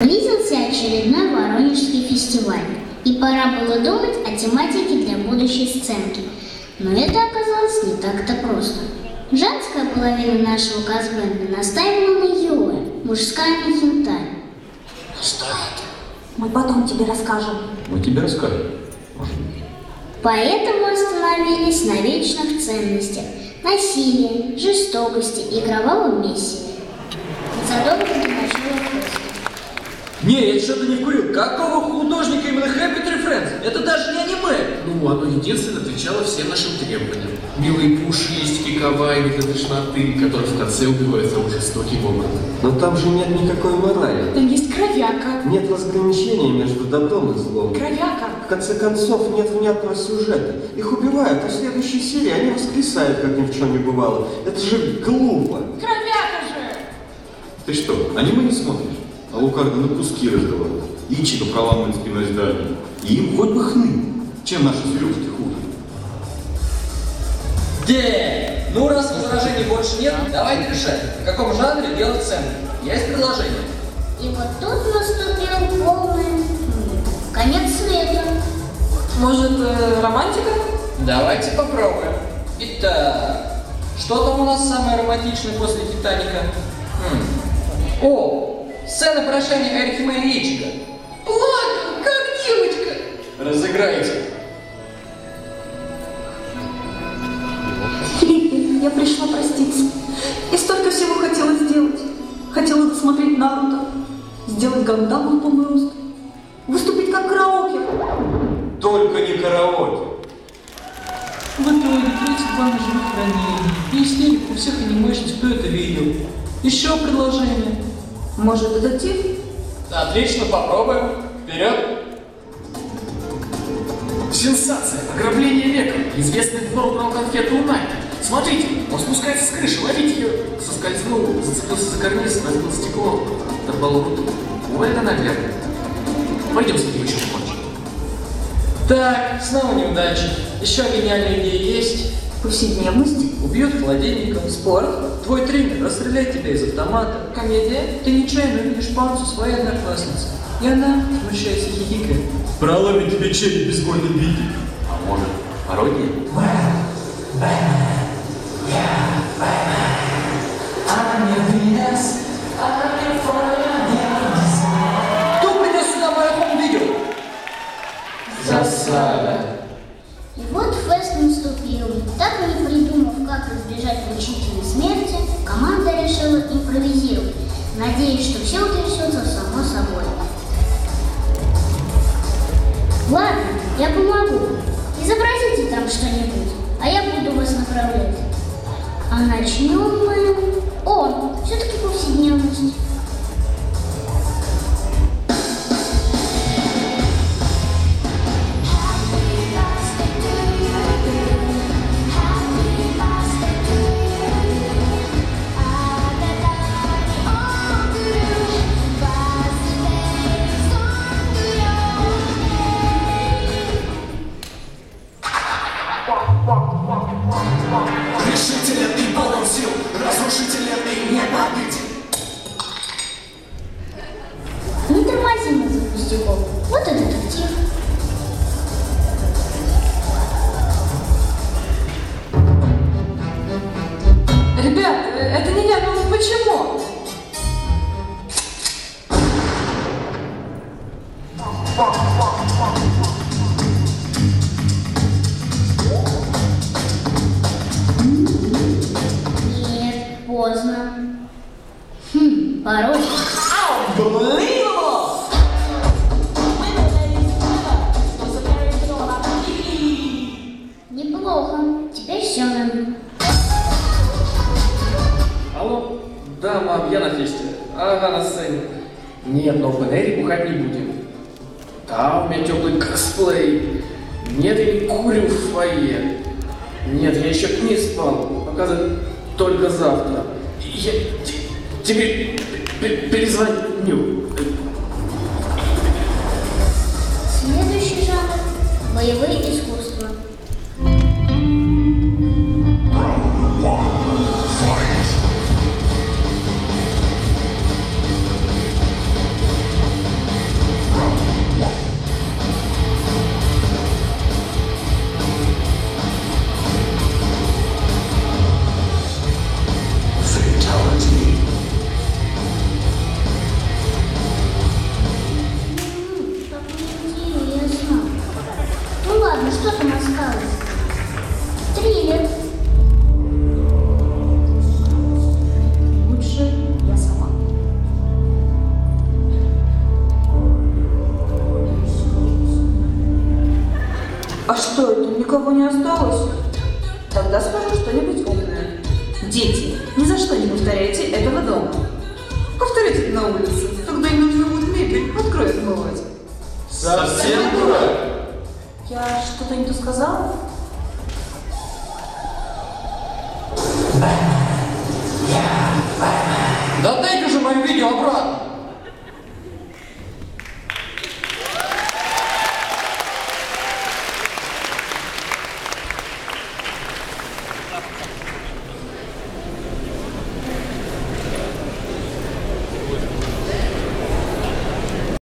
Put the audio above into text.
Близился очередной Воронежский фестиваль, и пора было думать о тематике для будущей сценки. Но это оказалось не так-то просто. Женская половина нашего казбенда настаивала на Юэ, мужская на хинтай. Что это? Мы потом тебе расскажем. Мы тебе расскажем. Может быть. Поэтому остановились на вечных ценностях – насилии, жестокости и кровавом мессиве. Задолго до начала феста. Не, я что-то не вкурил. Какого художника именно Happy Tree Friends? Это даже не аниме. Ну, оно единственное отвечало всем нашим требованиям. Милые пушистики, кавайны до тошноты, которые в конце убивают самым жестоким образом. Но там же нет никакой морали. Там есть кровяка. Нет разграничения между добром и злом. Кровяка. В конце концов, нет внятного сюжета. Их убивают, а в следующей серии они воскресают, как ни в чем не бывало. Это же глупо. Кровяка же! Ты что, аниме не смотришь? А Лукарда на куски разрывают. Ичико проламывает спиной здания. И им хоть бы хны. Чем наши зверюшки хуже? Де! Ну, раз возражений больше нет, давайте решать, в каком жанре делать сцену. Есть предложение? И вот тут наступил полный конец света. Может, э, романтика? Давайте попробуем. Итак, что там у нас самое романтичное после Титаника? Хм. О, сцена прощания Арихима и Ичико. Плакал, как девочка. Разыграйте. Я пришла проститься. Я столько всего хотела сделать. Хотела досмотреть Наруто, сделать Гандаму полный рост, выступить как караоке. Только не караоке. В итоге 32 ножевых ранений. И истерик у всех анимешниц, кто это видел. Еще предложение. Может, детектив? Отлично, попробуем. Вперед. Сенсация! Ограбление века! Известный вор украл конфету у Найта. Смотрите, он спускается с крыши, ловите ее! Соскользнул, зацепился за карниз, разбил стекло, оторвал руку. Уэльда, наверное. Пойдем с ним еще покончим. Так, снова неудача. Еще гениальные идеи есть. Повседневность? Убьет холодильником. Спорт? Твой тренер расстреляет тебя из автомата. Комедия? Ты нечаянно увидишь панцу своей одноклассницы. И она, смущаясь и хихикает, проломит тебе череп безвольным виде. А может, пародия? Кто импровизировать, надеясь, что все утрясется само собой. Ладно, я помогу. Изобразите там что-нибудь, а я буду вас направлять. А начнем мы... О, все-таки повседневность. Пустяков. Вот и детектив. Ребят, э, это не я, ну почему? Я на фесте. Ага, на сцене. Нет, но в БНРе бухать не будем. Да, у меня теплый косплей. Нет, я не курю в фойе. Нет, я еще не спал. Показывает только завтра. Я те- тебе перезвоню. Следующий жанр – боевые что это, никого не осталось? Тогда скажу что-нибудь умное. Дети, ни за что не повторяйте этого дома. Повторите на улице, тогда им будет мебель, откроет смывать. Совсем дурак? Я что-то не то сказала?